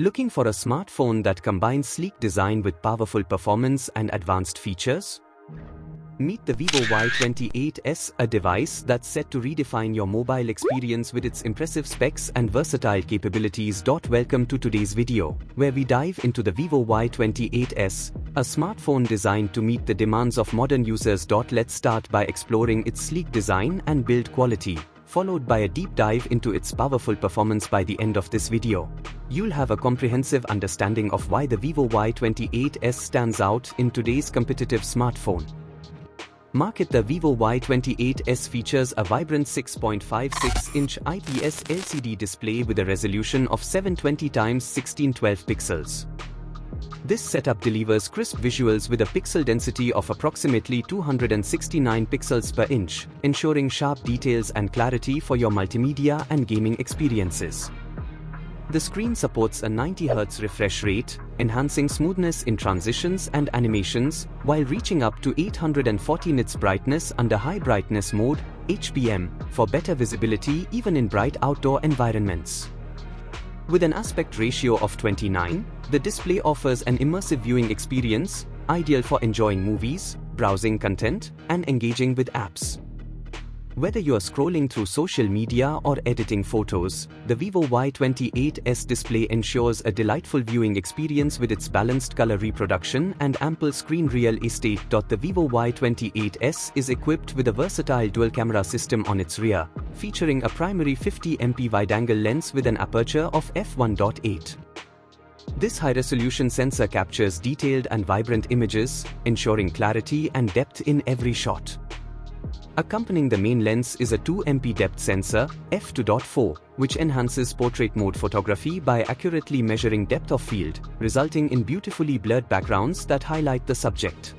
Looking for a smartphone that combines sleek design with powerful performance and advanced features? Meet the Vivo Y28s, a device that's set to redefine your mobile experience with its impressive specs and versatile capabilities. Welcome to today's video, where we dive into the Vivo Y28s, a smartphone designed to meet the demands of modern users. Let's start by exploring its sleek design and build quality, followed by a deep dive into its powerful performance by the end of this video. You'll have a comprehensive understanding of why the Vivo Y28s stands out in today's competitive smartphone. Market The Vivo Y28s features a vibrant 6.56-inch IPS LCD display with a resolution of 720x1612 pixels. This setup delivers crisp visuals with a pixel density of approximately 269 pixels per inch, ensuring sharp details and clarity for your multimedia and gaming experiences. The screen supports a 90Hz refresh rate, enhancing smoothness in transitions and animations, while reaching up to 840 nits brightness under high brightness mode, HBM, for better visibility even in bright outdoor environments. With an aspect ratio of 29, the display offers an immersive viewing experience, ideal for enjoying movies, browsing content, and engaging with apps. Whether you are scrolling through social media or editing photos, the Vivo Y28s display ensures a delightful viewing experience with its balanced color reproduction and ample screen real estate. The Vivo Y28s is equipped with a versatile dual-camera system on its rear, featuring a primary 50MP wide-angle lens with an aperture of f1.8. This high-resolution sensor captures detailed and vibrant images, ensuring clarity and depth in every shot. Accompanying the main lens is a 2MP depth sensor, f2.4, which enhances portrait mode photography by accurately measuring depth of field, resulting in beautifully blurred backgrounds that highlight the subject.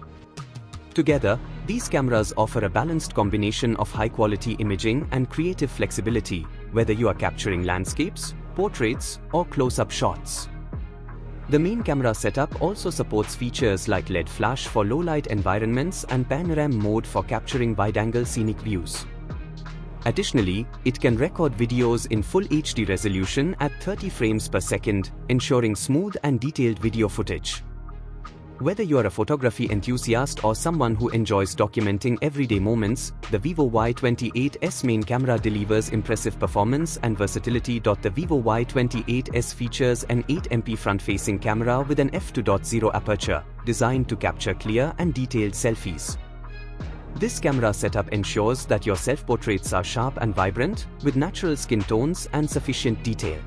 Together, these cameras offer a balanced combination of high-quality imaging and creative flexibility, whether you are capturing landscapes, portraits, or close-up shots. The main camera setup also supports features like LED flash for low-light environments and panorama mode for capturing wide-angle scenic views. Additionally, it can record videos in full HD resolution at 30 frames per second, ensuring smooth and detailed video footage. Whether you are a photography enthusiast or someone who enjoys documenting everyday moments, the Vivo Y28s main camera delivers impressive performance and versatility. The Vivo Y28s features an 8MP front-facing camera with an f2.0 aperture, designed to capture clear and detailed selfies. This camera setup ensures that your self-portraits are sharp and vibrant, with natural skin tones and sufficient detail.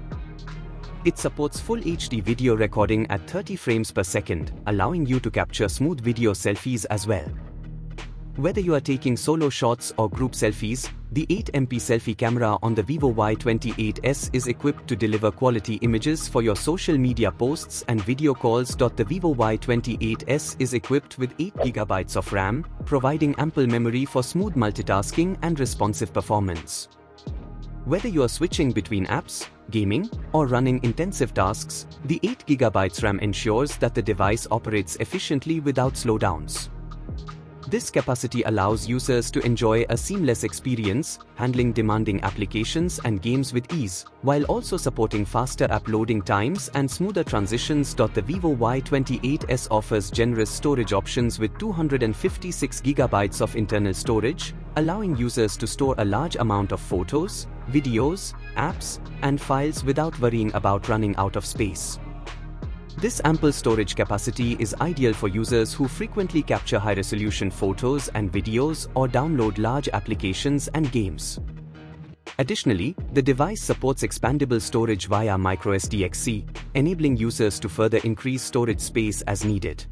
It supports full HD video recording at 30 frames per second, allowing you to capture smooth video selfies as well. Whether you are taking solo shots or group selfies, the 8MP selfie camera on the Vivo Y28s is equipped to deliver quality images for your social media posts and video calls. The Vivo Y28s is equipped with 8GB of RAM, providing ample memory for smooth multitasking and responsive performance. Whether you are switching between apps, gaming, or running intensive tasks, the 8GB RAM ensures that the device operates efficiently without slowdowns. This capacity allows users to enjoy a seamless experience, handling demanding applications and games with ease, while also supporting faster uploading times and smoother transitions. The Vivo Y28s offers generous storage options with 256GB of internal storage, allowing users to store a large amount of photos, videos, apps, and files without worrying about running out of space. This ample storage capacity is ideal for users who frequently capture high-resolution photos and videos or download large applications and games. Additionally, the device supports expandable storage via microSD-XC, enabling users to further increase storage space as needed.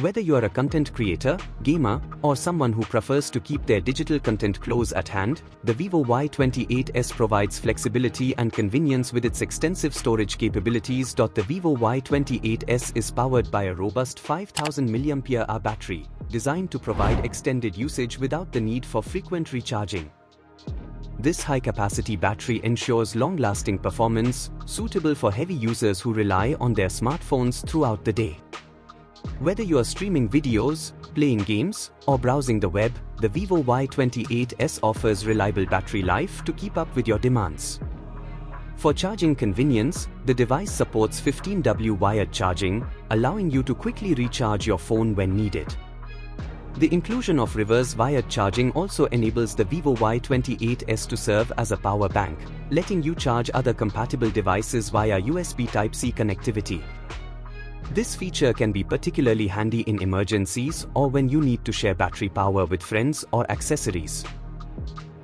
Whether you are a content creator, gamer, or someone who prefers to keep their digital content close at hand, the Vivo Y28s provides flexibility and convenience with its extensive storage capabilities. The Vivo Y28s is powered by a robust 5000 mAh battery, designed to provide extended usage without the need for frequent recharging. This high-capacity battery ensures long-lasting performance, suitable for heavy users who rely on their smartphones throughout the day. Whether you are streaming videos, playing games, or browsing the web, the Vivo Y28s offers reliable battery life to keep up with your demands. For charging convenience, the device supports 15W wired charging, allowing you to quickly recharge your phone when needed. The inclusion of reverse wired charging also enables the Vivo Y28s to serve as a power bank, letting you charge other compatible devices via USB Type-C connectivity. This feature can be particularly handy in emergencies or when you need to share battery power with friends or accessories.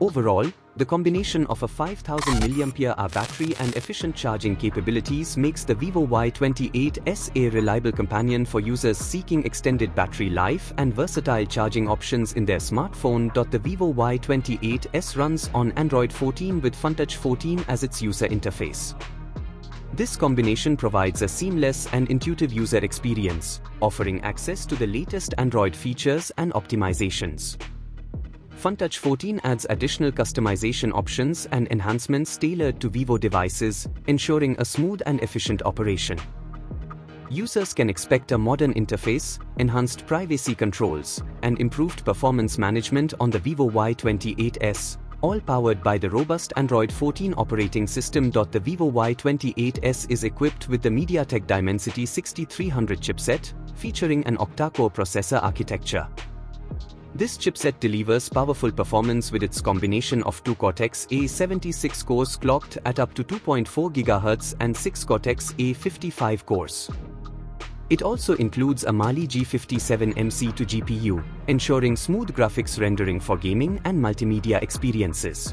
Overall, the combination of a 5000 mAh battery and efficient charging capabilities makes the Vivo Y28s a reliable companion for users seeking extended battery life and versatile charging options in their smartphone. The Vivo Y28s runs on Android 14 with FunTouch 14 as its user interface. This combination provides a seamless and intuitive user experience, offering access to the latest Android features and optimizations. FunTouch 14 adds additional customization options and enhancements tailored to Vivo devices, ensuring a smooth and efficient operation. Users can expect a modern interface, enhanced privacy controls, and improved performance management on the Vivo Y28s, all powered by the robust Android 14 operating system. The Vivo Y28s is equipped with the MediaTek Dimensity 6300 chipset, featuring an octa-core processor architecture. This chipset delivers powerful performance with its combination of two Cortex-A76 cores clocked at up to 2.4 GHz and 6 Cortex-A55 cores. It also includes a Mali G57 MC2 GPU, ensuring smooth graphics rendering for gaming and multimedia experiences.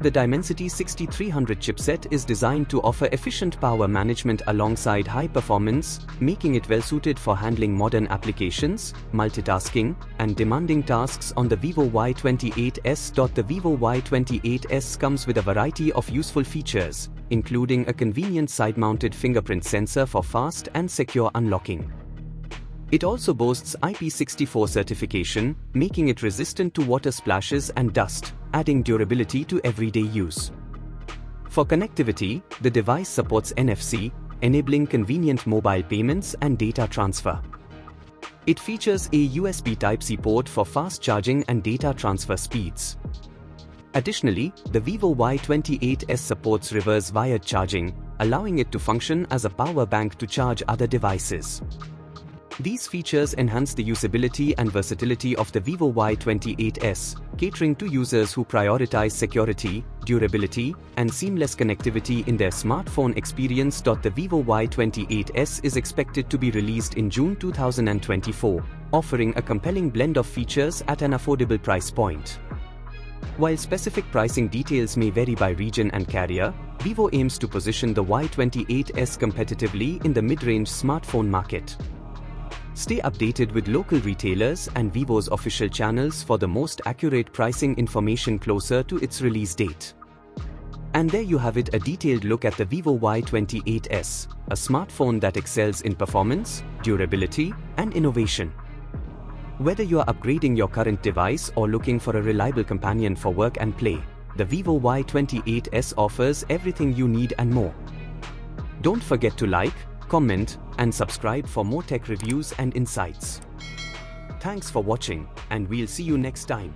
The Dimensity 6300 chipset is designed to offer efficient power management alongside high performance, making it well suited for handling modern applications, multitasking, and demanding tasks on the Vivo Y28s. The Vivo Y28s comes with a variety of useful features, including a convenient side-mounted fingerprint sensor for fast and secure unlocking. It also boasts IP64 certification, making it resistant to water splashes and dust, adding durability to everyday use. For connectivity, the device supports NFC, enabling convenient mobile payments and data transfer. It features a USB Type-C port for fast charging and data transfer speeds. Additionally, the Vivo Y28s supports reverse wired charging, allowing it to function as a power bank to charge other devices. These features enhance the usability and versatility of the Vivo Y28s, catering to users who prioritize security, durability, and seamless connectivity in their smartphone experience. The Vivo Y28s is expected to be released in June 2024, offering a compelling blend of features at an affordable price point. While specific pricing details may vary by region and carrier, Vivo aims to position the Y28s competitively in the mid-range smartphone market. Stay updated with local retailers and Vivo's official channels for the most accurate pricing information closer to its release date. And there you have it a detailed look at the Vivo Y28s, a smartphone that excels in performance, durability, and innovation. Whether you are upgrading your current device or looking for a reliable companion for work and play, the Vivo Y28s offers everything you need and more. Don't forget to like, comment, and subscribe for more tech reviews and insights. Thanks for watching, and we'll see you next time.